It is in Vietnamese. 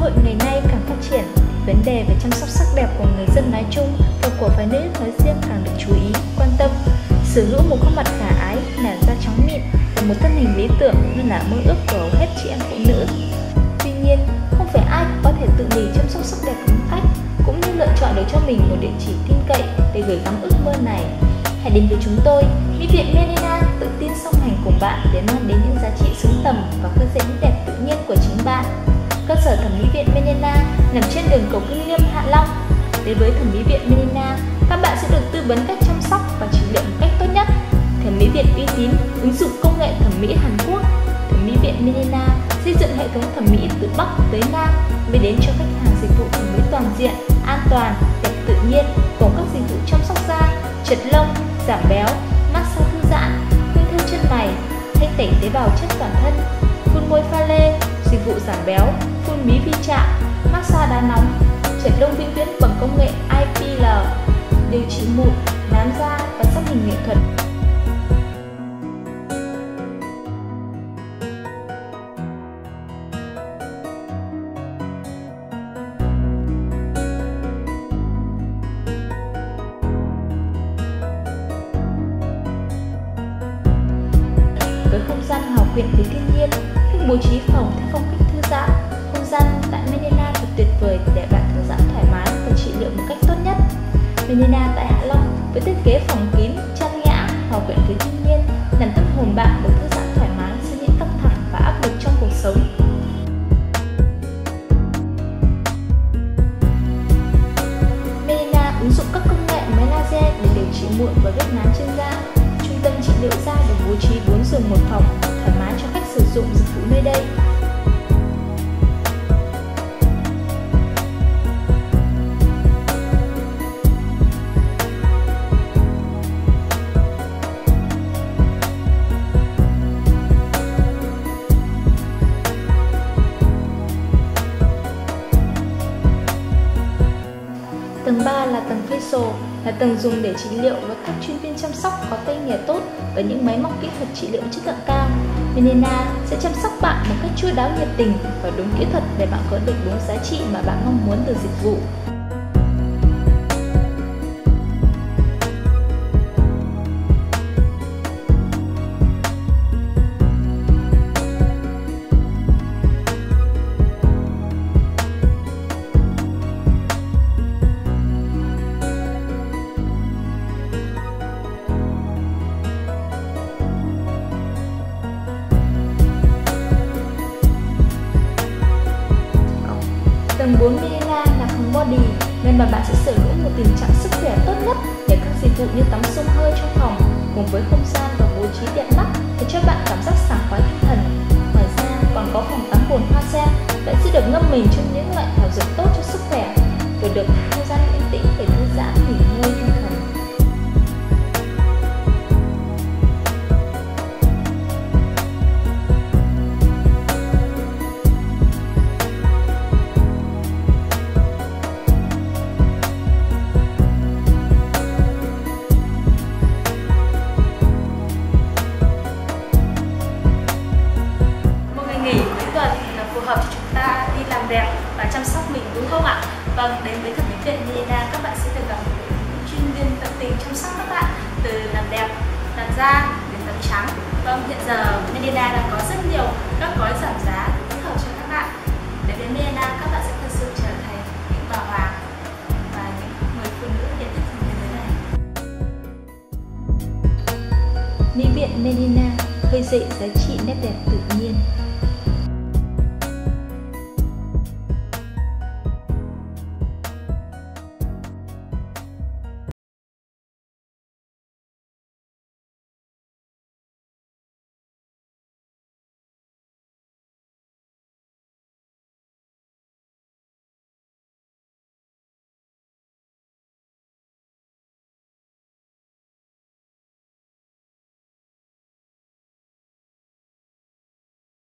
hội ngày nay càng phát triển, vấn đề về chăm sóc sắc đẹp của người dân nói chung và của phái nữ nói riêng càng được chú ý, quan tâm. Sở hữu một khuôn mặt khả ái, nở da trắng mịn và một thân hình lý tưởng luôn là mơ ước của hầu hết chị em phụ nữ. Tuy nhiên, không phải ai cũng có thể tự mình chăm sóc sắc đẹp đúng cách, cũng như lựa chọn được cho mình một địa chỉ tin cậy để gửi gắm ước mơ này. Hãy đến với chúng tôi, Mỹ viện Melina tự tin song hành cùng bạn để mang đến những giá trị xứng tầm và khơi dậy những đẹp tự nhiên của chính bạn. Cơ sở thẩm mỹ viện Menina nằm trên đường cầu Kinh Liêm Hạ Long. Đến với thẩm mỹ viện Menina, các bạn sẽ được tư vấn cách chăm sóc và trị liệu một cách tốt nhất. Thẩm mỹ viện uy tín ứng dụng công nghệ thẩm mỹ Hàn Quốc. Thẩm mỹ viện Menina xây dựng hệ thống thẩm mỹ từ Bắc tới Nam, mới đến cho khách hàng dịch vụ thẩm mỹ toàn diện, an toàn, đẹp tự nhiên, gồm các dịch vụ chăm sóc da, chật lông, giảm béo, massage thư giãn, phun theo chân mày, thanh tẩy tế bào chất toàn thân, phun môi pha lê, dịch vụ giảm béo, phun bí vi trạng, massage đá nóng, trượt đông vĩnh viễn bằng công nghệ IPL, điều trị mụn, nám da và sắc hình nghệ thuật. Với không gian hòa quyện với thiên nhiên, cách bố trí phòng theo Menina tại Hạ Long với thiết kế phòng kín, trang nhã, hòa quyện với thiên nhiên, làm tâm hồn bạn được thư giãn thoải mái sau những căng thẳng và áp lực trong cuộc sống. Melina ứng dụng các công nghệ máy laser để điều trị mụn và vết nám trên da trung tâm trị liệu da được bố trí 4 giường một phòng, thoải mái cho khách sử dụng dịch vụ nơi đây. Tầng 3 là tầng facial, là tầng dùng để trị liệu với các chuyên viên chăm sóc có tay nghề tốt và những máy móc kỹ thuật trị liệu chất lượng cao. Menina sẽ chăm sóc bạn một cách chu đáo nhiệt tình và đúng kỹ thuật để bạn có được đúng giá trị mà bạn mong muốn từ dịch vụ. Và bạn sẽ sở hữu một tình trạng sức khỏe tốt nhất để các dịch vụ như tắm sông hơi trong phòng cùng với không gian và bố trí tiện mắt để cho bạn cảm giác sảng khoái tinh thần. Ngoài ra còn có phòng tắm bồn hoa sen, bạn sẽ được ngâm mình trong những loại chúng ta đi làm đẹp và chăm sóc mình đúng không ạ? Vâng, đến với thẩm mỹ viện Nina các bạn sẽ được gặp những chuyên viên tận tình chăm sóc các bạn từ làm đẹp, làm da đến làm trắng. Vâng, hiện giờ Medina đang có rất nhiều các gói giảm giá thích hợp cho các bạn. Đến với Medina các bạn sẽ thật sự trở thành những bà hoàng và những người phụ nữ hiện thực trên thế giới này. Mỹ viện Medina khơi dậy giá trị nét đẹp tự nhiên.